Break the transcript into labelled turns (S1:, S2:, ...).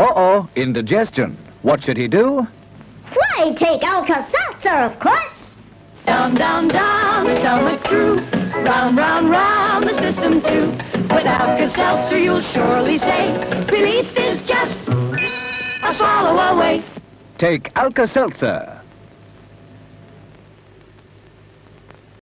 S1: Uh-oh, indigestion. What should he do?
S2: Why, take Alka-Seltzer, of course.
S3: Down, down, down the stomach through. Round, round, round the system too. With Alka-Seltzer you'll surely say, relief is just a swallow away.
S1: Take Alka-Seltzer.